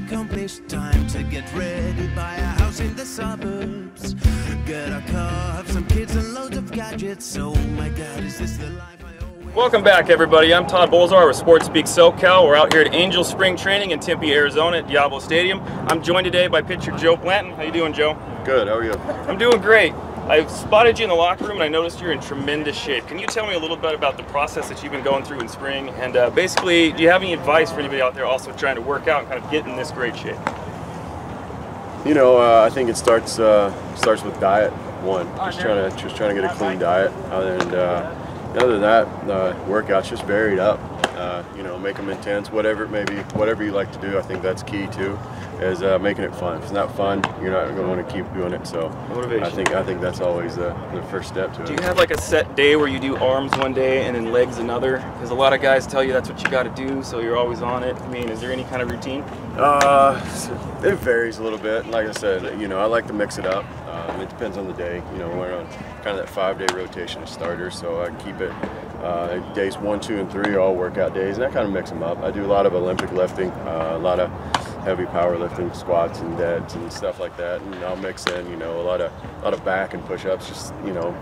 finish. Time to get ready, buy a house in the suburbs. Get a car, have some kids and loads of gadgets. Oh my god, is this the life I always Welcome back, everybody. I'm Todd Boldizsar with SportSpeak SoCal. We're out here at Angel Spring Training in Tempe, Arizona at Diablo Stadium. I'm joined today by pitcher Joe Blanton. How you doing, Joe? Good. How are you? I'm doing great. I spotted you in the locker room and I noticed you're in tremendous shape. Can you tell me a little bit about the process that you've been going through in spring? And uh, basically, do you have any advice for anybody out there also trying to work out and kind of get in this great shape? You know, uh, I think it starts uh, starts with diet. One, just trying to just trying to get a clean diet, and uh, other than that, uh, workouts just varied up. Uh, you know, make them intense, whatever it may be, whatever you like to do. I think that's key too, is uh, making it fun. If it's not fun, you're not going to want to keep doing it. So, Motivation. I think I think that's always the, the first step to it. Do you have like a set day where you do arms one day and then legs another? Because a lot of guys tell you that's what you got to do, so you're always on it. I mean, is there any kind of routine? Uh, it varies a little bit. Like I said, you know, I like to mix it up. Um, it depends on the day. You know, we're on kind of that five-day rotation of starters, so I keep it. Uh, days one, two, and three are all workout days, and I kind of mix them up. I do a lot of Olympic lifting, uh, a lot of heavy power lifting, squats and deads and stuff like that, and I'll mix in, you know, a lot of a lot of back and push-ups. Just you know,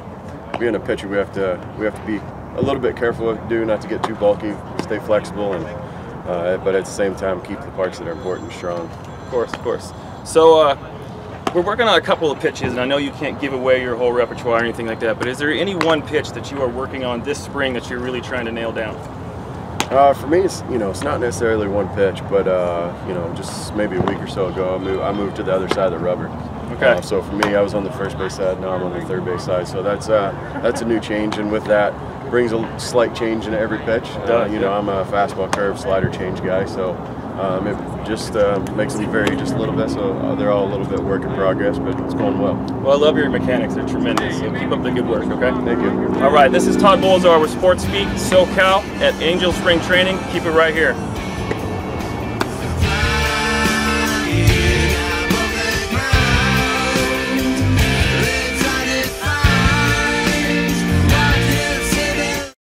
being a pitcher, we have to we have to be a little bit careful what we do, not to get too bulky, stay flexible, and uh, but at the same time keep the parts that are important strong. Of course, of course. So uh, we're working on a couple of pitches, and I know you can't give away your whole repertoire or anything like that. But is there any one pitch that you are working on this spring that you're really trying to nail down? Uh, for me, it's you know it's not necessarily one pitch, but uh, you know just maybe a week or so ago, I moved I moved to the other side of the rubber. Okay. Uh, so for me, I was on the first base side. Now I'm on the third base side. So that's uh, that's a new change, and with that brings a slight change in every pitch. Uh, you know, I'm a fastball curve slider change guy, so um, it just uh, makes them vary just a little bit. So uh, they're all a little bit work in progress, but it's going well. Well, I love your mechanics; they're tremendous. So keep up the good work, okay? Thank you. All right, this is Todd Boldizsar with SportSpeak SoCal at Angel Spring Training. Keep it right here.